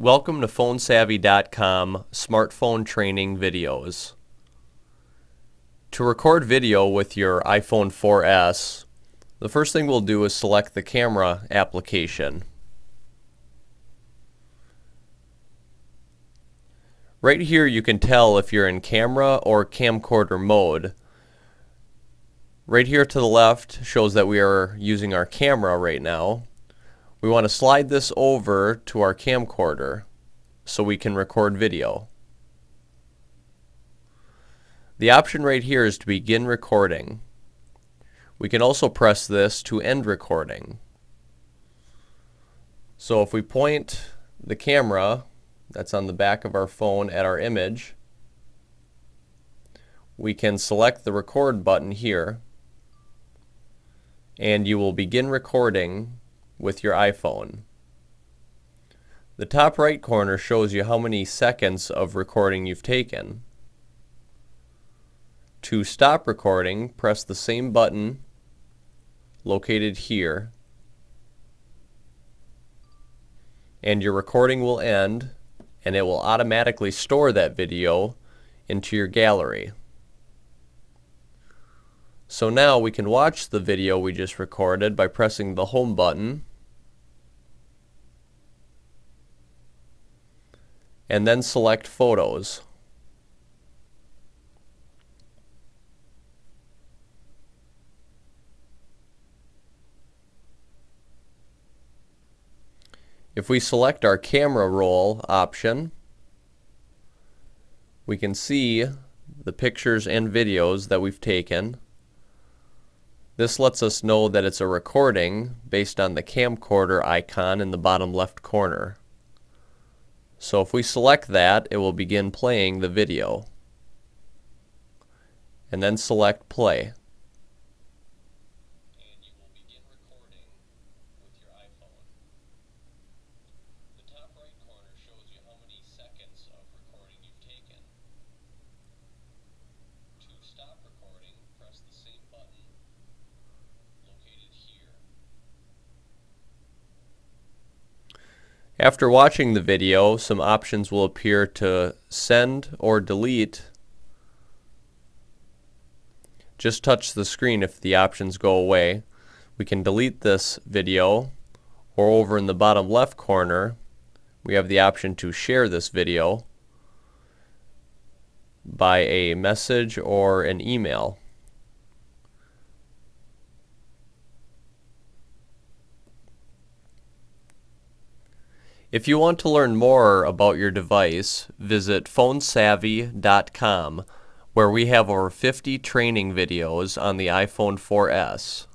Welcome to PhoneSavvy.com smartphone training videos. To record video with your iPhone 4S, the first thing we'll do is select the camera application. Right here you can tell if you're in camera or camcorder mode. Right here to the left shows that we are using our camera right now. We want to slide this over to our camcorder so we can record video. The option right here is to begin recording. We can also press this to end recording. So if we point the camera that's on the back of our phone at our image, we can select the record button here and you will begin recording with your iPhone. The top right corner shows you how many seconds of recording you've taken. To stop recording, press the same button located here and your recording will end and it will automatically store that video into your gallery. So now we can watch the video we just recorded by pressing the home button and then select photos. If we select our camera roll option, we can see the pictures and videos that we've taken. This lets us know that it's a recording based on the camcorder icon in the bottom left corner. So if we select that, it will begin playing the video. And then select play. After watching the video, some options will appear to send or delete. Just touch the screen if the options go away. We can delete this video or over in the bottom left corner we have the option to share this video by a message or an email. If you want to learn more about your device, visit phonesavvy.com where we have over 50 training videos on the iPhone 4S.